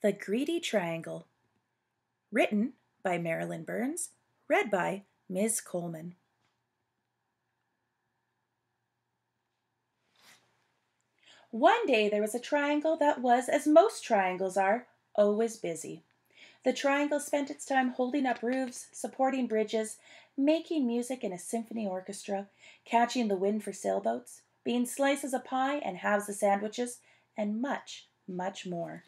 The Greedy Triangle. Written by Marilyn Burns. Read by Ms. Coleman. One day there was a triangle that was, as most triangles are, always busy. The triangle spent its time holding up roofs, supporting bridges, making music in a symphony orchestra, catching the wind for sailboats, being slices of pie and halves of sandwiches, and much, much more.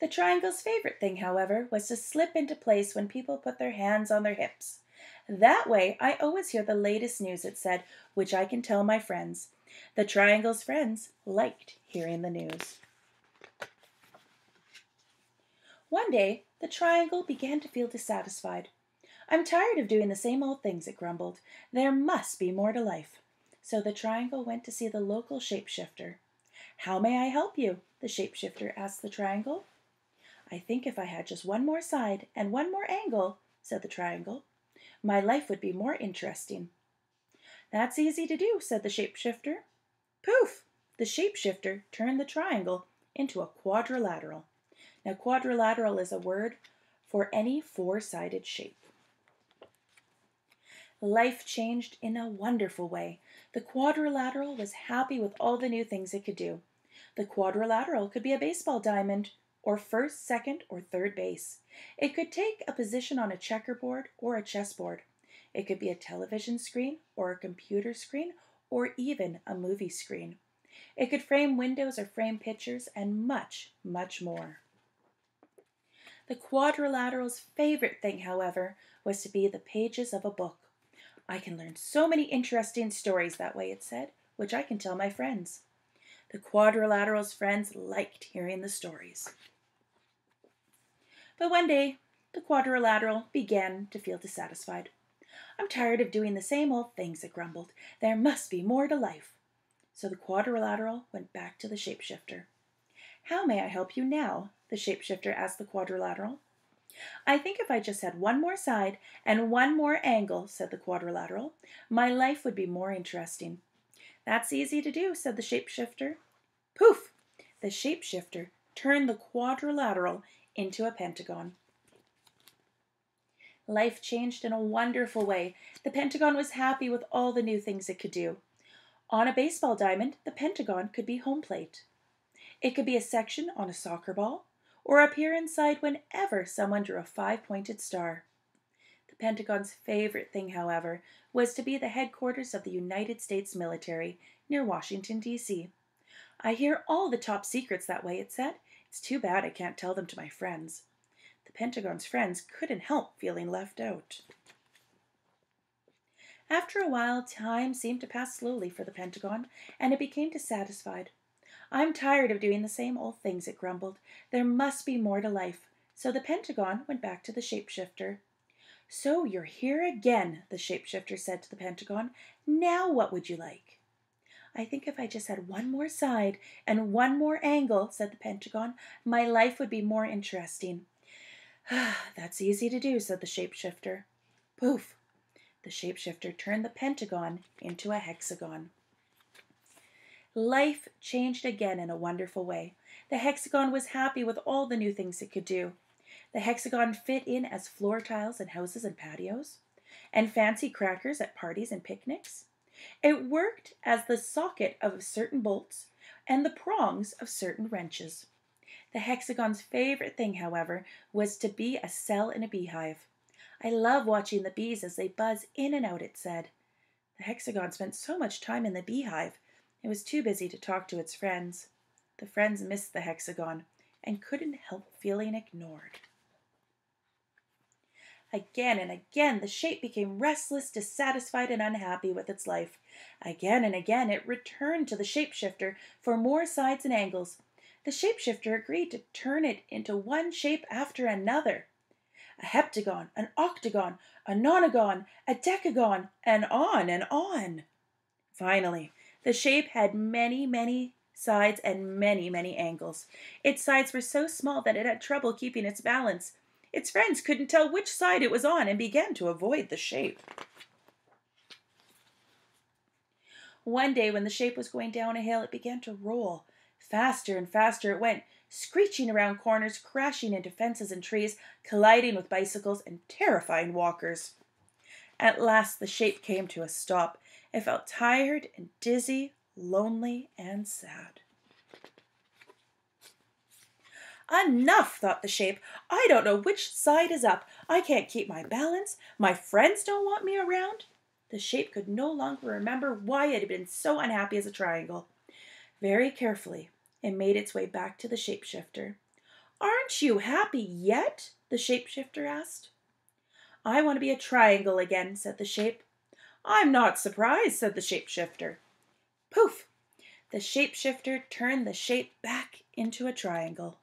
The triangle's favorite thing, however, was to slip into place when people put their hands on their hips. That way I always hear the latest news, it said, which I can tell my friends. The triangle's friends liked hearing the news. One day, the triangle began to feel dissatisfied. I'm tired of doing the same old things, it grumbled. There must be more to life. So the triangle went to see the local shapeshifter. How may I help you? the shapeshifter asked the triangle. I think if I had just one more side and one more angle, said the triangle, my life would be more interesting. That's easy to do, said the shapeshifter. Poof! The shapeshifter turned the triangle into a quadrilateral. Now, quadrilateral is a word for any four sided shape. Life changed in a wonderful way. The quadrilateral was happy with all the new things it could do. The quadrilateral could be a baseball diamond, or first, second, or third base. It could take a position on a checkerboard or a chessboard. It could be a television screen or a computer screen or even a movie screen. It could frame windows or frame pictures and much, much more. The quadrilateral's favorite thing, however, was to be the pages of a book. I can learn so many interesting stories that way, it said, which I can tell my friends. The quadrilateral's friends liked hearing the stories. But one day, the quadrilateral began to feel dissatisfied. I'm tired of doing the same old things, it grumbled. There must be more to life. So the quadrilateral went back to the shapeshifter. How may I help you now? the shapeshifter asked the quadrilateral. I think if I just had one more side and one more angle, said the quadrilateral, my life would be more interesting. That's easy to do, said the shapeshifter. Poof! The shapeshifter turned the quadrilateral into a pentagon. Life changed in a wonderful way. The pentagon was happy with all the new things it could do. On a baseball diamond, the pentagon could be home plate. It could be a section on a soccer ball, or appear inside whenever someone drew a five pointed star. The Pentagon's favorite thing, however, was to be the headquarters of the United States military near Washington, D.C. I hear all the top secrets that way, it said. It's too bad I can't tell them to my friends. The Pentagon's friends couldn't help feeling left out. After a while, time seemed to pass slowly for the Pentagon, and it became dissatisfied. I'm tired of doing the same old things, it grumbled. There must be more to life. So the Pentagon went back to the shapeshifter. So you're here again, the shapeshifter said to the Pentagon. Now what would you like? I think if I just had one more side and one more angle, said the Pentagon, my life would be more interesting. That's easy to do, said the shapeshifter. Poof! The shapeshifter turned the pentagon into a hexagon. Life changed again in a wonderful way. The hexagon was happy with all the new things it could do. The hexagon fit in as floor tiles in houses and patios, and fancy crackers at parties and picnics. It worked as the socket of certain bolts and the prongs of certain wrenches. The hexagon's favorite thing, however, was to be a cell in a beehive. I love watching the bees as they buzz in and out, it said. The hexagon spent so much time in the beehive it was too busy to talk to its friends. The friends missed the hexagon and couldn't help feeling ignored. Again and again the shape became restless, dissatisfied, and unhappy with its life. Again and again it returned to the shapeshifter for more sides and angles. The shapeshifter agreed to turn it into one shape after another a heptagon, an octagon, a nonagon, a decagon, and on and on. Finally, the shape had many, many sides and many, many angles. Its sides were so small that it had trouble keeping its balance. Its friends couldn't tell which side it was on and began to avoid the shape. One day, when the shape was going down a hill, it began to roll. Faster and faster it went, screeching around corners, crashing into fences and trees, colliding with bicycles and terrifying walkers. At last the shape came to a stop. It felt tired and dizzy, lonely and sad. Enough, thought the shape. I don't know which side is up. I can't keep my balance. My friends don't want me around. The shape could no longer remember why it had been so unhappy as a triangle. Very carefully, it made its way back to the shapeshifter. Aren't you happy yet? the shapeshifter asked. I want to be a triangle again, said the shape. I'm not surprised, said the shapeshifter. Poof! The shapeshifter turned the shape back into a triangle.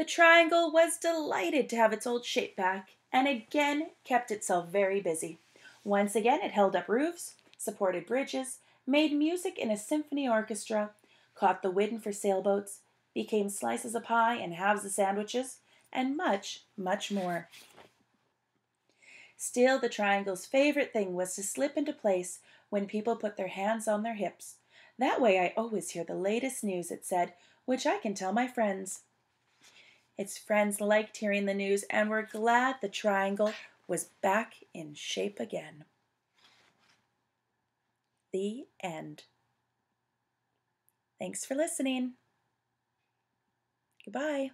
The triangle was delighted to have its old shape back and again kept itself very busy. Once again it held up roofs, supported bridges, made music in a symphony orchestra, caught the wind for sailboats, became slices of pie and halves of sandwiches, and much, much more. Still, the triangle's favorite thing was to slip into place when people put their hands on their hips. That way I always hear the latest news, it said, which I can tell my friends. Its friends liked hearing the news and were glad the triangle was back in shape again. The end. Thanks for listening. Goodbye.